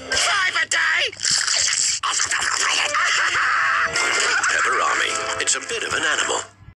day, five a day. Pepperami. It's a bit of an animal.